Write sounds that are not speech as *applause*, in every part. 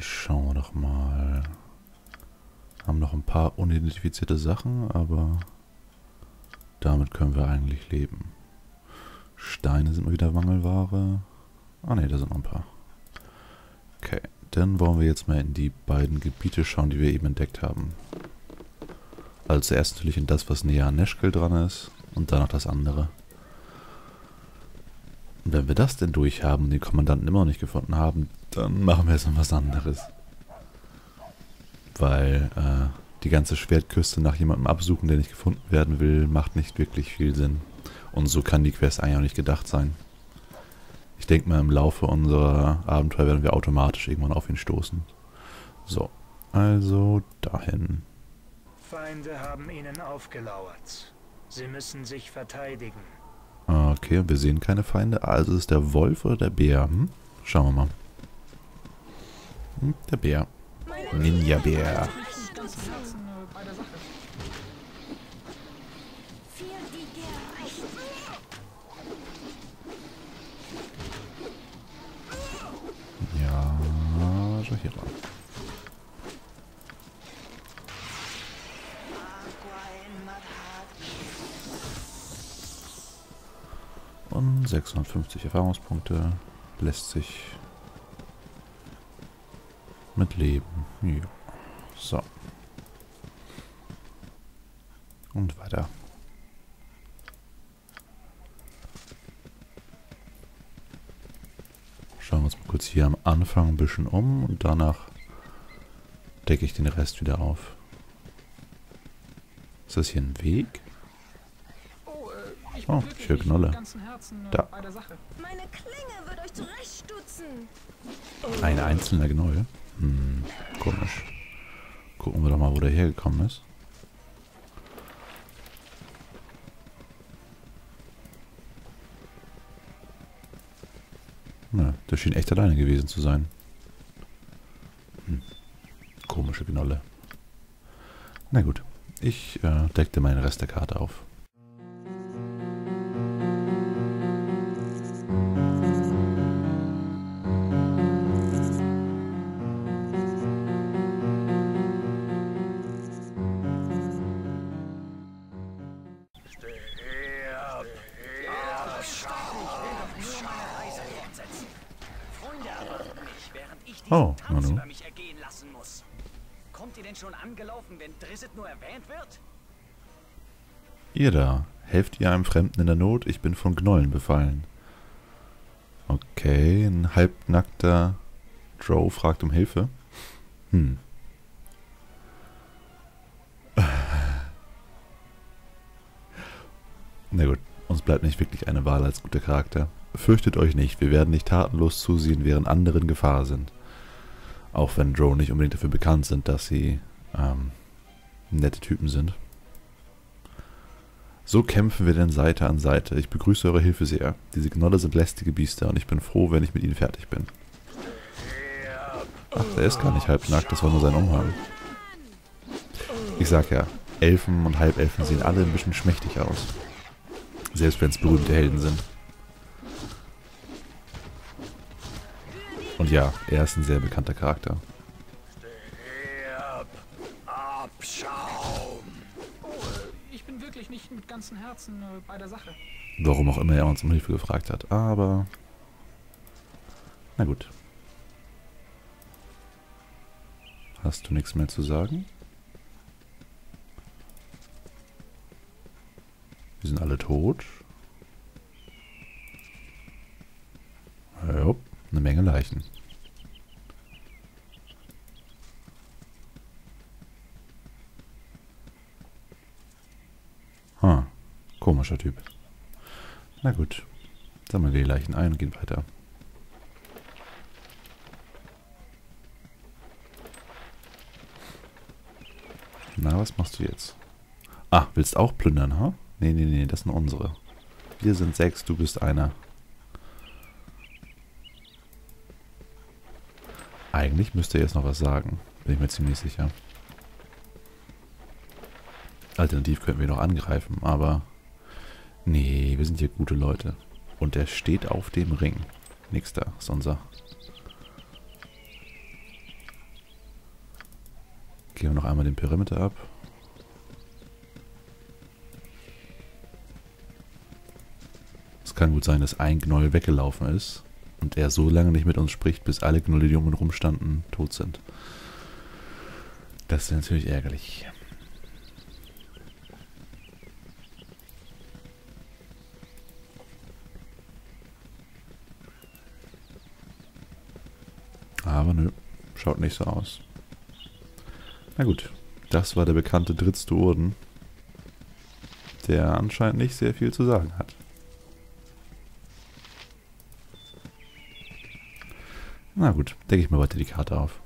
schauen wir doch mal. Haben noch ein paar unidentifizierte Sachen, aber damit können wir eigentlich leben. Steine sind wieder Mangelware. Ah ne, da sind noch ein paar. Okay, dann wollen wir jetzt mal in die beiden Gebiete schauen, die wir eben entdeckt haben. Also zuerst natürlich in das, was näher an Nashkel dran ist und dann noch das andere. Und wenn wir das denn durchhaben und den Kommandanten immer noch nicht gefunden haben, dann machen wir jetzt noch was anderes. Weil äh, die ganze Schwertküste nach jemandem absuchen, der nicht gefunden werden will, macht nicht wirklich viel Sinn. Und so kann die Quest eigentlich auch nicht gedacht sein. Ich denke mal, im Laufe unserer Abenteuer werden wir automatisch irgendwann auf ihn stoßen. So, also dahin. Feinde haben ihnen aufgelauert. Sie müssen sich verteidigen. Okay, wir sehen keine Feinde. Also ist der Wolf oder der Bär? Hm? Schauen wir mal. Hm, der Bär. Ninja-Bär. Ja, schau hier mal. 650 Erfahrungspunkte lässt sich mit leben. Ja. So. Und weiter. Schauen wir uns mal kurz hier am Anfang ein bisschen um und danach decke ich den Rest wieder auf. Ist das hier ein Weg? Oh, ich höre Knolle. Da. Ein einzelner Gnoll? Hm, komisch. Gucken wir doch mal, wo der hergekommen ist. Na, der schien echt alleine gewesen zu sein. Hm. Komische Gnolle. Na gut, ich äh, deckte meinen Rest der Karte auf. Oh, Tanz über mich ergehen lassen muss. Kommt ihr denn schon angelaufen, wenn Drisset nur erwähnt wird? Ihr da, helft ihr einem Fremden in der Not? Ich bin von Gnollen befallen. Okay, ein halbnackter Drow fragt um Hilfe. Hm. *sighs* Na gut, uns bleibt nicht wirklich eine Wahl als guter Charakter. Fürchtet euch nicht, wir werden nicht tatenlos zusehen, während andere in Gefahr sind. Auch wenn Drow nicht unbedingt dafür bekannt sind, dass sie ähm, nette Typen sind. So kämpfen wir denn Seite an Seite. Ich begrüße eure Hilfe sehr. Diese Gnolle sind lästige Biester und ich bin froh, wenn ich mit ihnen fertig bin. Ach, der ist gar nicht halbnackt, das war nur sein Umhang. Ich sag ja, Elfen und Halbelfen sehen alle ein bisschen schmächtig aus. Selbst wenn es berühmte Helden sind. Und ja, er ist ein sehr bekannter Charakter. Abschaum. Oh, ich bin wirklich nicht mit ganzem Herzen äh, bei der Sache. Warum auch immer er uns um Hilfe gefragt hat. Aber... Na gut. Hast du nichts mehr zu sagen? Wir sind alle tot. Ja, eine Menge Leichen. Ha, komischer Typ. Na gut. Sammeln wir die Leichen ein und gehen weiter. Na, was machst du jetzt? Ah, willst auch plündern, ha? Nee, nee, nee, das sind unsere. Wir sind sechs, du bist einer. Eigentlich müsste er jetzt noch was sagen. Bin ich mir ziemlich sicher. Alternativ könnten wir noch angreifen, aber... Nee, wir sind hier gute Leute. Und er steht auf dem Ring. Da, ist unser. gehen wir noch einmal den Perimeter ab. Es kann gut sein, dass ein Gnoll weggelaufen ist und er so lange nicht mit uns spricht, bis alle Gnolle, die um ihn rumstanden, tot sind. Das ist natürlich ärgerlich. Aber nö, schaut nicht so aus. Na gut, das war der bekannte Drittstuorden, der anscheinend nicht sehr viel zu sagen hat. Na gut, decke ich mir weiter die Karte auf.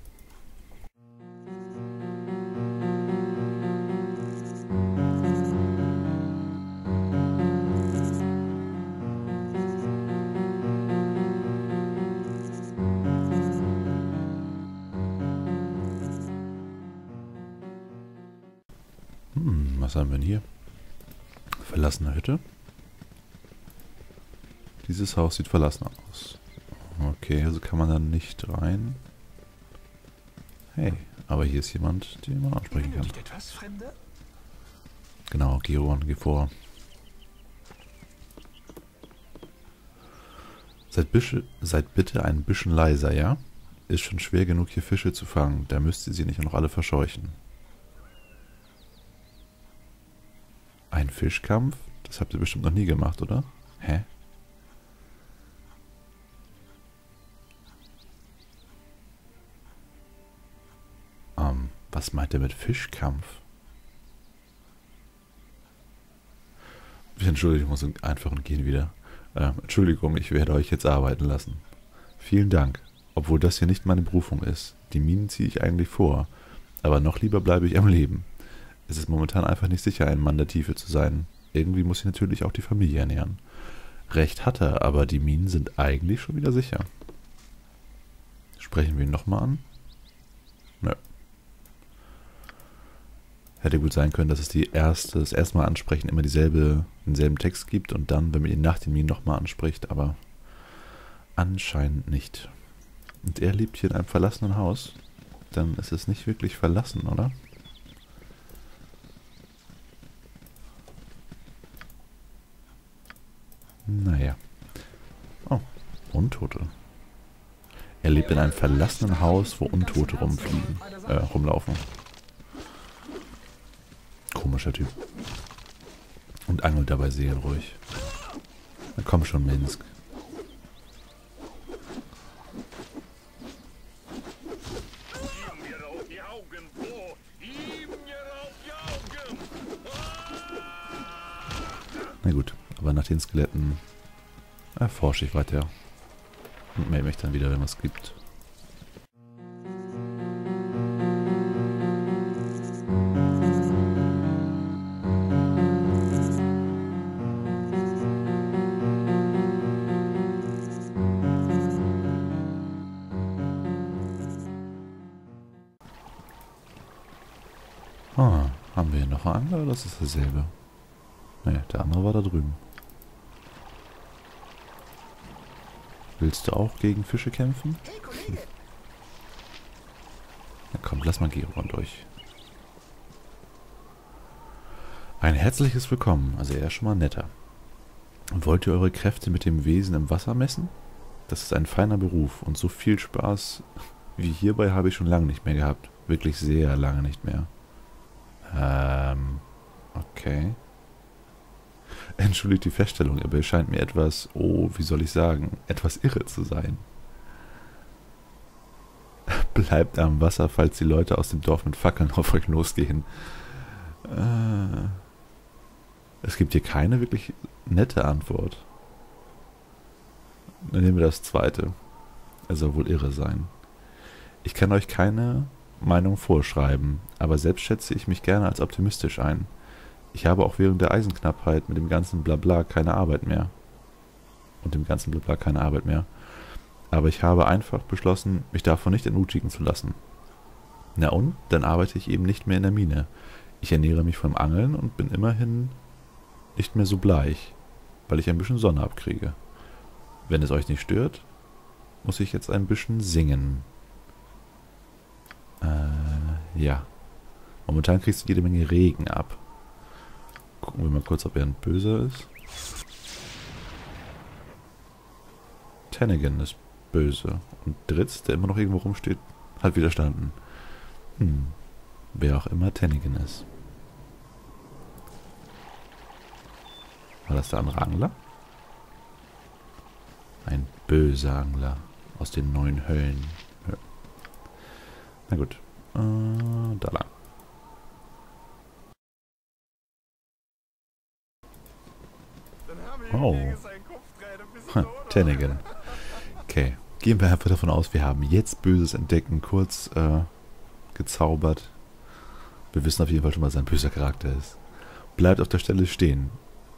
Hm, was haben wir denn hier? Verlassene Hütte. Dieses Haus sieht verlassen aus. Okay, also kann man da nicht rein. Hey, aber hier ist jemand, den man ansprechen kann. Benötigt etwas, Fremde? Genau, Giron, geh vor. Seid, bische, seid bitte ein bisschen leiser, ja? Ist schon schwer genug, hier Fische zu fangen. Da müsst ihr sie nicht noch alle verscheuchen. Ein Fischkampf? Das habt ihr bestimmt noch nie gemacht, oder? Hä? Ähm, was meint ihr mit Fischkampf? Entschuldigung, ich muss einfach und gehen wieder. Ähm, Entschuldigung, ich werde euch jetzt arbeiten lassen. Vielen Dank. Obwohl das hier nicht meine Berufung ist. Die Minen ziehe ich eigentlich vor. Aber noch lieber bleibe ich am Leben. Es ist momentan einfach nicht sicher, ein Mann der Tiefe zu sein. Irgendwie muss ich natürlich auch die Familie ernähren. Recht hat er, aber die Minen sind eigentlich schon wieder sicher. Sprechen wir ihn nochmal an? Nö. Hätte gut sein können, dass es die erste, das erste Mal ansprechen immer dieselbe, denselben Text gibt und dann, wenn man ihn nach den Minen nochmal anspricht, aber anscheinend nicht. Und er lebt hier in einem verlassenen Haus. Dann ist es nicht wirklich verlassen, oder? Naja. Oh, Untote. Er lebt in einem verlassenen Haus, wo Untote rumfliegen, äh, rumlaufen. Komischer Typ. Und angelt dabei seelenruhig. Na komm schon, Minsk. Na gut, aber nach den Skeletten erforsche ich weiter. Und melde mich dann wieder, wenn es gibt. Ah, haben wir hier noch einen oder ist das dasselbe? Ne, der andere war da drüben. Willst du auch gegen Fische kämpfen? Na komm, lass mal Geron durch. Ein herzliches Willkommen, also er ist schon mal netter. Wollt ihr eure Kräfte mit dem Wesen im Wasser messen? Das ist ein feiner Beruf und so viel Spaß wie hierbei habe ich schon lange nicht mehr gehabt. Wirklich sehr lange nicht mehr. Ähm, okay. Entschuldigt die Feststellung, aber es scheint mir etwas, oh, wie soll ich sagen, etwas irre zu sein. *laughs* Bleibt am Wasser, falls die Leute aus dem Dorf mit Fackeln auf euch losgehen. Äh, es gibt hier keine wirklich nette Antwort. Dann nehmen wir das zweite. Er soll wohl irre sein. Ich kann euch keine Meinung vorschreiben, aber selbst schätze ich mich gerne als optimistisch ein. Ich habe auch während der Eisenknappheit mit dem ganzen Blabla keine Arbeit mehr. Und dem ganzen Blabla keine Arbeit mehr. Aber ich habe einfach beschlossen, mich davon nicht entmutigen zu lassen. Na und? Dann arbeite ich eben nicht mehr in der Mine. Ich ernähre mich vom Angeln und bin immerhin nicht mehr so bleich, weil ich ein bisschen Sonne abkriege. Wenn es euch nicht stört, muss ich jetzt ein bisschen singen. Äh, ja. Momentan kriegst du jede Menge Regen ab. Gucken wir mal kurz, ob er ein Böser ist. Tannigan ist böse. Und Dritz, der immer noch irgendwo rumsteht, hat widerstanden. Hm. Wer auch immer Tannigan ist. War das der andere Angler? Ein böser Angler aus den neuen Höllen. Na gut. Äh, da lang. Oh. Tannigan. Okay. Gehen wir einfach davon aus, wir haben jetzt böses Entdecken kurz äh, gezaubert. Wir wissen auf jeden Fall schon, was sein böser Charakter ist. Bleibt auf der Stelle stehen.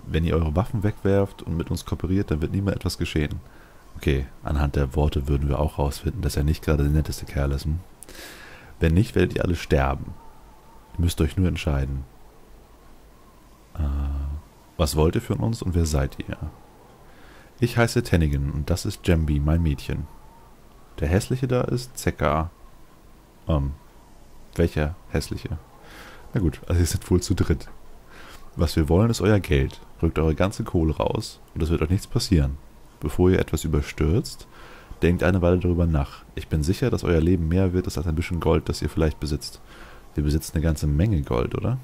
Wenn ihr eure Waffen wegwerft und mit uns kooperiert, dann wird niemals etwas geschehen. Okay, anhand der Worte würden wir auch rausfinden, dass er nicht gerade der netteste Kerl ist. Hm? Wenn nicht, werdet ihr alle sterben. Ihr müsst euch nur entscheiden. Äh, was wollt ihr von uns und wer seid ihr? Ich heiße Tennigan und das ist Jambi, mein Mädchen. Der hässliche da ist Zekka. Ähm, welcher hässliche? Na gut, also ihr seid wohl zu dritt. Was wir wollen, ist euer Geld. Rückt eure ganze Kohle raus und es wird euch nichts passieren. Bevor ihr etwas überstürzt, denkt eine Weile darüber nach. Ich bin sicher, dass euer Leben mehr wird als ein bisschen Gold, das ihr vielleicht besitzt. Wir besitzen eine ganze Menge Gold, oder?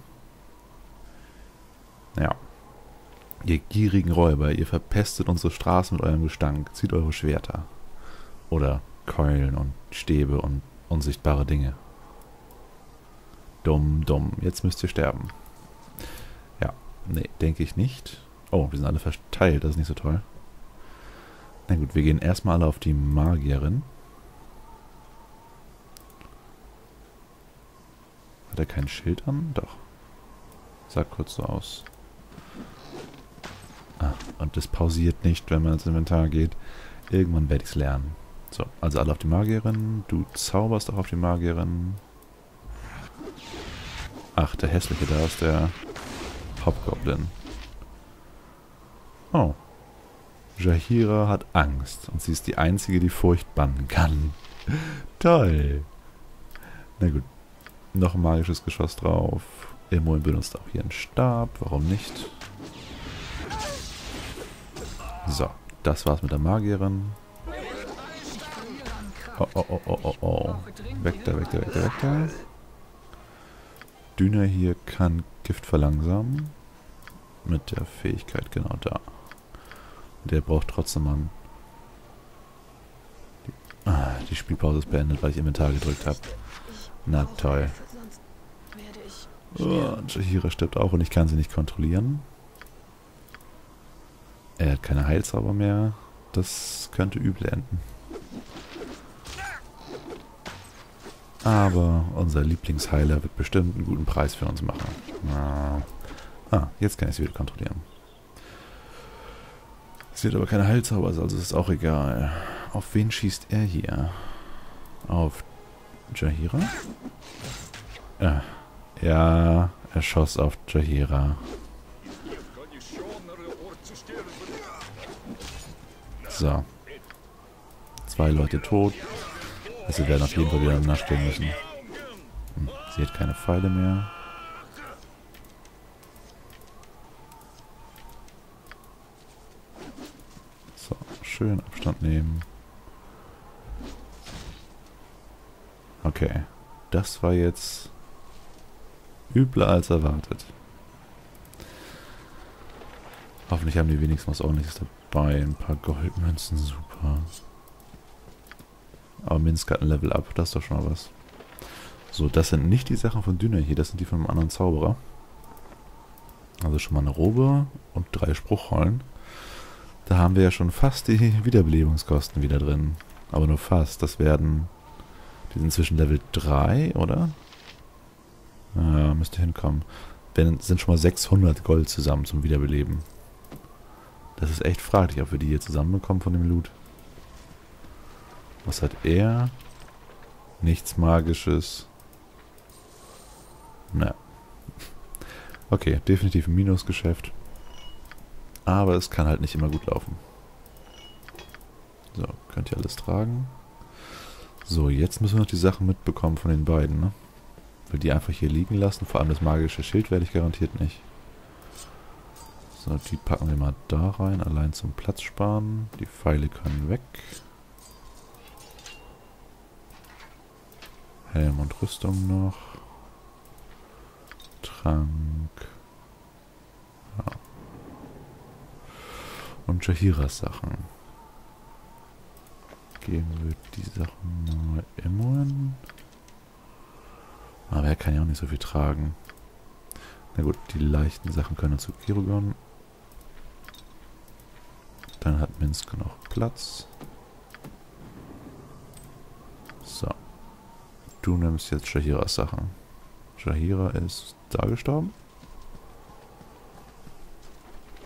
Ja. Ihr gierigen Räuber, ihr verpestet unsere Straßen mit eurem Gestank. Zieht eure Schwerter. Oder Keulen und Stäbe und unsichtbare Dinge. Dumm, dumm. Jetzt müsst ihr sterben. Ja, nee, denke ich nicht. Oh, wir sind alle verteilt, das ist nicht so toll. Na gut, wir gehen erstmal alle auf die Magierin. Hat er kein Schild an? Doch. Sah kurz so aus. Ah, und das pausiert nicht, wenn man ins Inventar geht. Irgendwann werde ich es lernen. So, also alle auf die Magierin. Du zauberst auch auf die Magierin. Ach, der hässliche da ist der Hobgoblin. Oh. Jahira hat Angst und sie ist die Einzige, die Furcht bannen kann. *laughs* Toll. Na gut. Noch ein magisches Geschoss drauf. Immun benutzt auch hier einen Stab. Warum nicht? So, das war's mit der Magierin. Oh, oh, oh, oh, oh, oh. Weg da, weg da, weg da, weg da. Düner hier kann Gift verlangsamen. Mit der Fähigkeit genau da. Der braucht trotzdem mal... Die, ah, die Spielpause ist beendet, weil ich Inventar gedrückt habe. Na toll. Oh, Jahira stirbt auch und ich kann sie nicht kontrollieren. Er hat keine Heilzauber mehr. Das könnte übel enden. Aber unser Lieblingsheiler wird bestimmt einen guten Preis für uns machen. Ah, jetzt kann ich sie wieder kontrollieren. Sie hat aber keine Heilzauber, also ist es auch egal. Auf wen schießt er hier? Auf Jahira? Ja, ja er schoss auf Jahira. So. Zwei Leute tot. Also werden auf jeden Fall wieder nachstehen müssen. Hm, sie hat keine Pfeile mehr. So, schön Abstand nehmen. Okay. Das war jetzt übler als erwartet. Hoffentlich haben die wenigstens was ordentliches dabei. Ein paar Goldmünzen, super. Aber Minsk hat ein Level up, das ist doch schon mal was. So, das sind nicht die Sachen von Dünner hier, das sind die von einem anderen Zauberer. Also schon mal eine Robe und drei Spruchrollen. Da haben wir ja schon fast die Wiederbelebungskosten wieder drin. Aber nur fast. Das werden... Die sind inzwischen Level 3, oder? Ja, müsste hinkommen. Wenn, sind schon mal 600 Gold zusammen zum Wiederbeleben. Das ist echt fraglich, ob wir die hier zusammenbekommen von dem Loot. Was hat er? Nichts Magisches. Na. *laughs* Okay, definitiv ein Minusgeschäft. Aber es kann halt nicht immer gut laufen. So, könnt ihr alles tragen. So, jetzt müssen wir noch die Sachen mitbekommen von den beiden, ne? Will die einfach hier liegen lassen. Vor allem das magische Schild werde ich garantiert nicht. So, die packen wir mal da rein. Allein zum Platz sparen. Die Pfeile können weg. Helm und Rüstung noch. Trank. Ja. Und Jahiras Sachen. Geben wir die Sachen mal immerhin. Aber er kann ja auch nicht so viel tragen. Na gut, die leichten Sachen können zu Kirogon. Minsk noch Platz. So. Du nimmst jetzt Shahiras Sachen. Shahira ist da gestorben?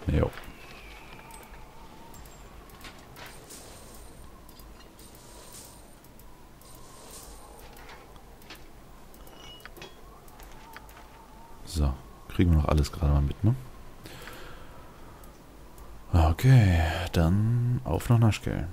Jo. So, kriegen wir noch alles gerade mal mit, ne? Okay, dann auf nach Naschkel.